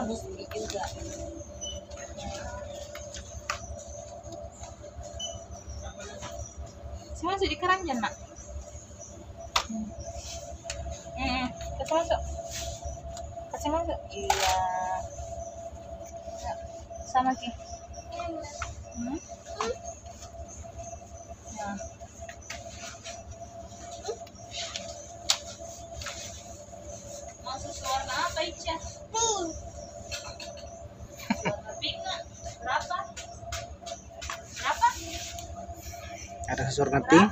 Bagus ini juga. Saya masuk di keranjang, nak. Hmm. Hmm, kasih masuk. Kasih masuk. Iya. Ya, Sama Ki. Hmm? Ya. Warna pink.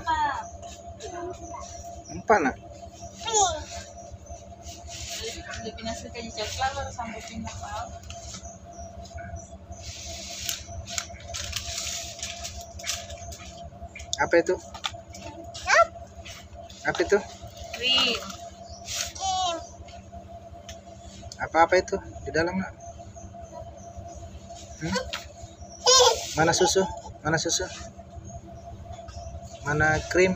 Empat nak. Apa itu? Apa itu? Apa-apa itu di dalam nak? Hmm? Mana susu? Mana susu? Mana krim?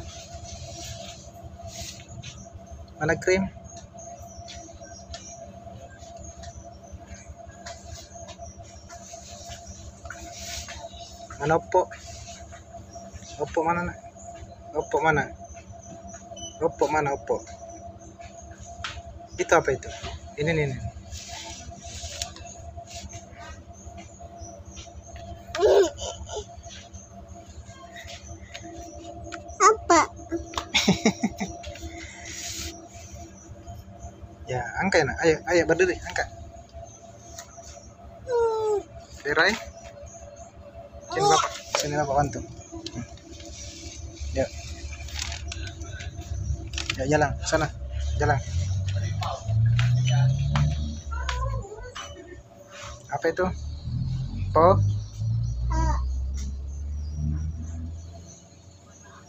Mana krim? Mana oppo? Oppo mana? Oppo mana? Oppo mana oppo? Itu apa itu? Ini nih. ini. Ya berdiri, angkat. Berai. Sini bapak, sini bapak bantu. Ya. Ya jalan, sana, jalan. Apa itu? Po?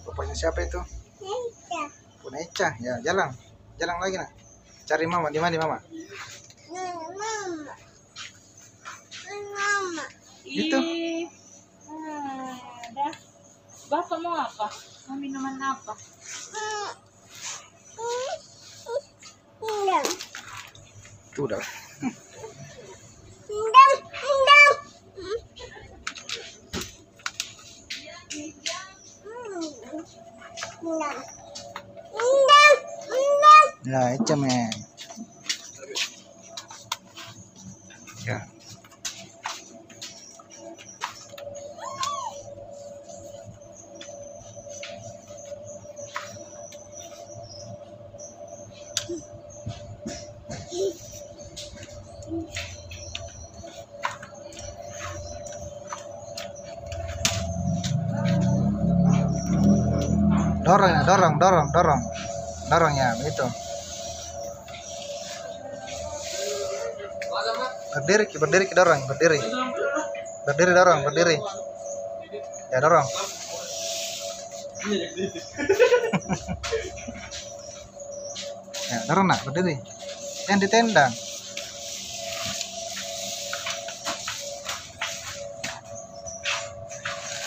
Bapaknya siapa itu? Puneca. Ya, jalan. Jalan lagi nak. Cari mama di mana? Mama. Mama. Itu. Ih, Ada. Bapak mau apa? Mau minuman apa? Tuh udah. Endang. Endang. Endang. Dorong ya, dorong, dorong, dorong. Dorong ya, begitu. Berdiri, berdiri, dorong, berdiri. Berdiri, dorong, berdiri. Ya, dorong. ya, dorong nak, berdiri. Yang ditendang.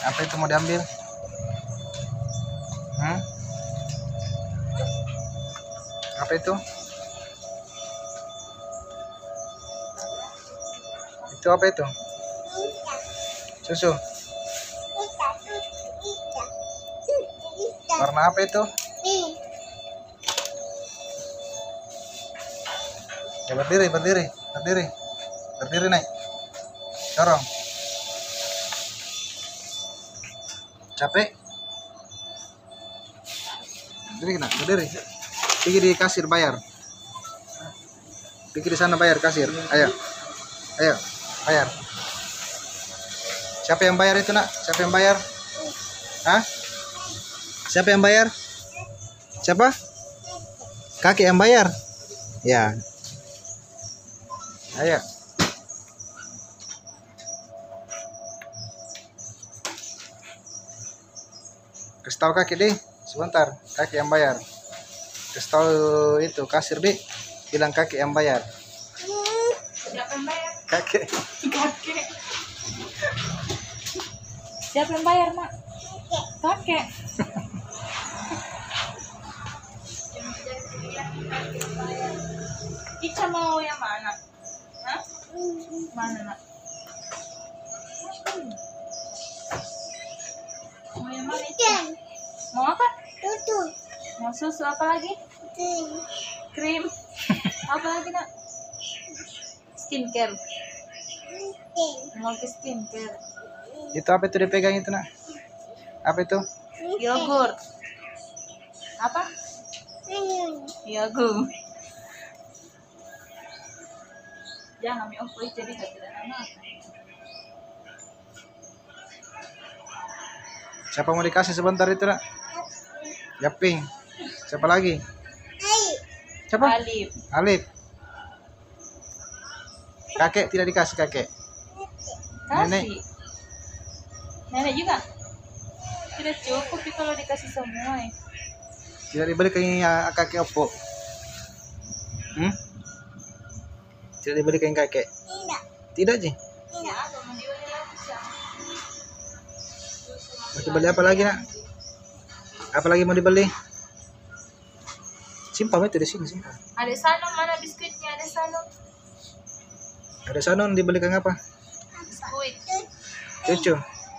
Apa itu mau diambil? Itu? Itu apa itu? Susu. Warna apa itu? Ya berdiri, berdiri, berdiri. Berdiri naik. Dorong. Capek? Berdiri nak, berdiri. Pergi di kasir bayar. Pergi di sana bayar kasir. Ayo. Ayo, bayar. Siapa yang bayar itu nak? Siapa yang bayar? Hah? Siapa yang bayar? Siapa? Kakek yang bayar? Ya. Ayo. Kasih tahu kakek deh. Sebentar, kakek yang bayar. Kasih tahu itu kasir deh. Bilang kakek yang bayar. Mama. Kakek. Kakek. Siapa yang bayar, Mak? Kakek. Ica mau yang mana? Hah? Mana, Nak? Mau yang mana, Ica? Dan Mau apa? tutu. Mau susu apa lagi? Dan Krim. Apa lagi, Nak? Skincare. dan Mau ke skincare. Itu apa itu dipegang itu nak? Apa itu? Yogurt. Apa? Yogurt. Jangan mi opo jadi nggak tidak nama. Siapa mau dikasih sebentar itu nak? Yaping. Siapa lagi? Siapa? Alif. Alif. Kakek tidak dikasih kakek. Nenek. Kasih. Nenek juga. Tidak cukup sih kalau dikasih semua. eh. Tidak dibelikan ya kakek opo. Hmm? Tidak dibelikan kakek. Tidak. Tidak sih. Tidak. Dibeli dibeli apa lagi nak? Apa lagi mau dibeli? Simpan itu di sini simpan. Ada sanom mana biskuitnya? Ada sanom. Ada sanon dibelikan apa? Biskuit. Cucu.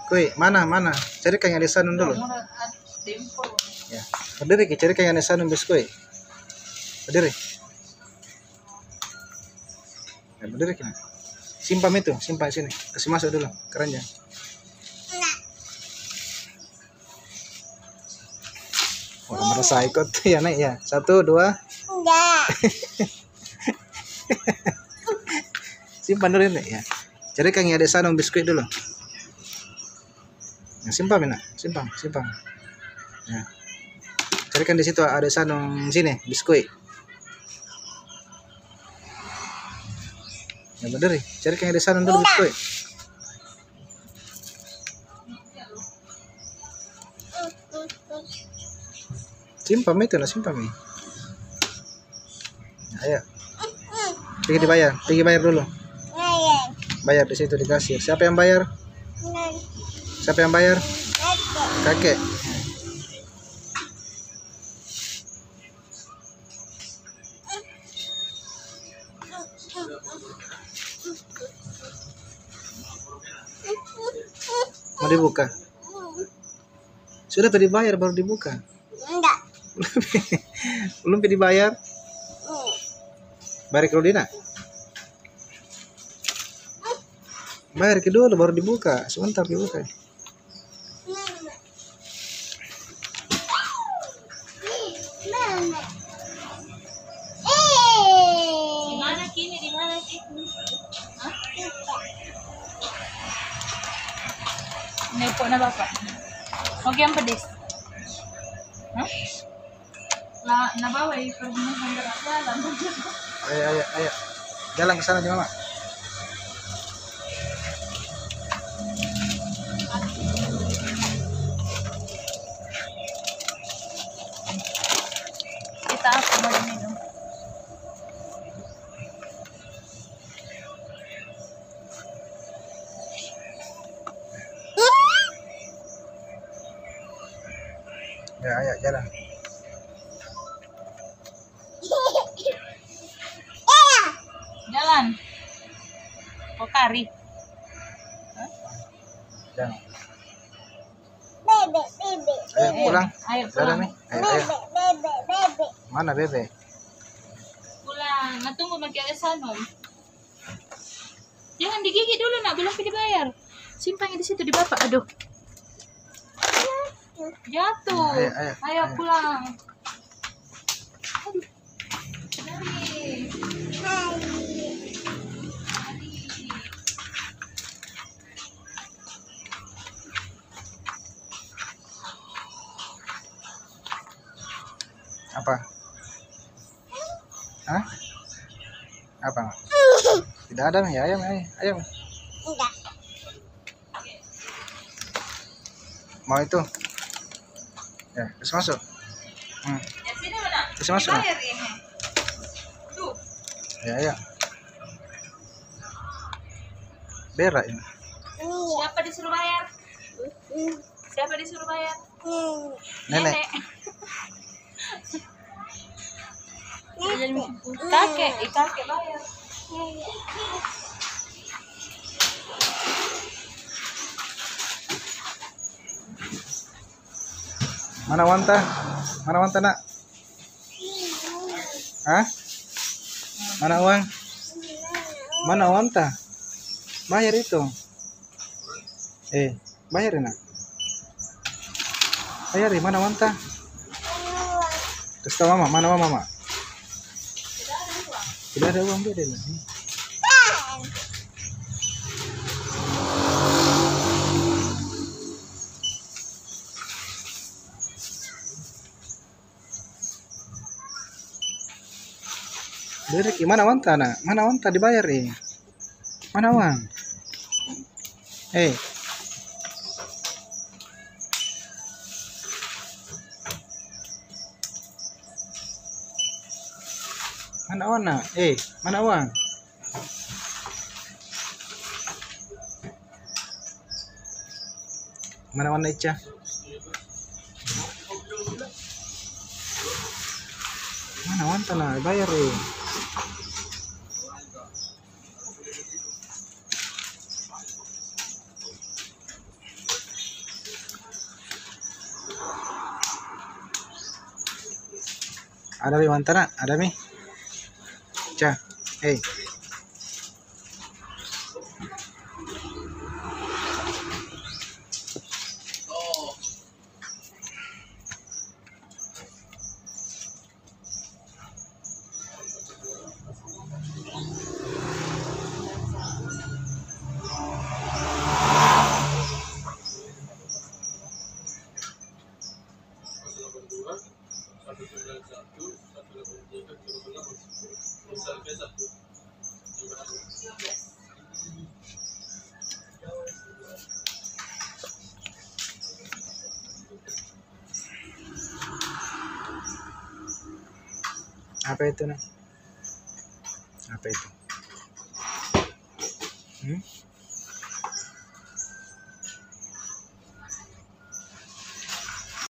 Kui, mana mana? Carikan yang ada sanon dulu. Ya. Berdiri ki, carikan yang ada sanon biskuit. Berdiri. Ya, berdiri ki. Simpan itu, simpan sini. Kasih masuk dulu keranjang. Merasa ikut ya naik ya. Satu, dua. Tidak. Simpan dulu ini ya. Carikan yang ada sanon biskuit dulu. Ya, simpan Mina. Simpan, simpan. Ya. Carikan di situ ada sanon sini biskuit. Ya berdiri. Carikan yang ada sanon dulu biskuit. Itu lah simpan Mi. Ayo. Pergi dibayar. Pergi bayar dulu. Bayar di situ di kasir. Siapa yang bayar? Siapa yang bayar? Kakek. Mau dibuka? Sudah tadi bayar baru dibuka. Belum tadi bayar? Bayar ke Dina. Bayar kedua baru dibuka. Sebentar dibuka. Nepo na bapak. Huwag yung pedis. Hah? La, nabawa eh. Pero bumuntan ka Jalan. Ayo, ayo, ayo. Jalan ke sana, Mama. O kari. Jalan. Bebe, bebe, Ayo, pulang. Ayo pulang. nih. Ayo, ayo. bebe, bebe, bebe. Mana bebe? Pulang. Natunggu magkaya sanom. Jangan digigit dulu nak, belum dibayar. Simpannya di situ di bapak. Aduh. Jatuh. Ayo, ayo, ayo. pulang. Aduh. Lari. Hai. Hah? Apa? Tidak ada nih, ayam, ayam, ayam. Tidak. Mau itu? Ya, kasih masuk. Hmm. Ya? Kasih masuk. Tuh. Ya, ya. berak ini. Siapa disuruh bayar? Siapa disuruh bayar? Nenek. Jadi kakek, eh, kakek bayar. Mana wanta? Mana wanta nak? Hah? Mana uang? Mana wanta? Bayar itu. Eh, bayar nak. Bayar di mana wanta? Kasih tahu mama, mana mama? mama? Tidak ada uang lah. Beda ki mana wanta nak? Mana wanta dibayar eh? Mana uang? Eh, mana uang nak? Eh, mana uang? Mana uang Ica? Mana wanta nak? Bayar eh. Ada mi wanta nak? Ada mi? Ica, Apa itu nak? Apa itu? Hmm?